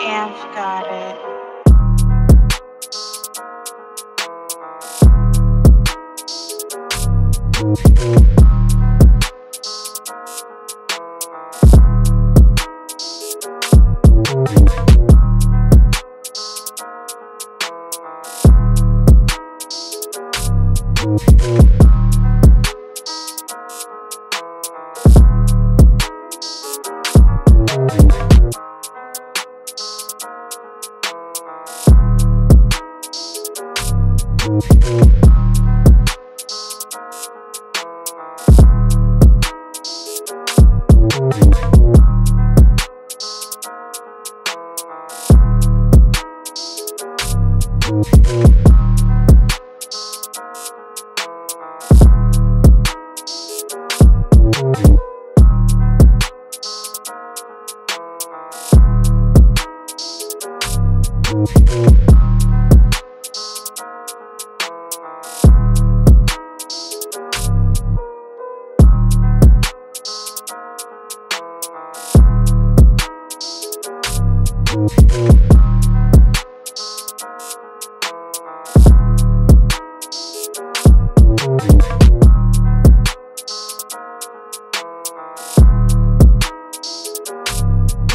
Camp got it. Thank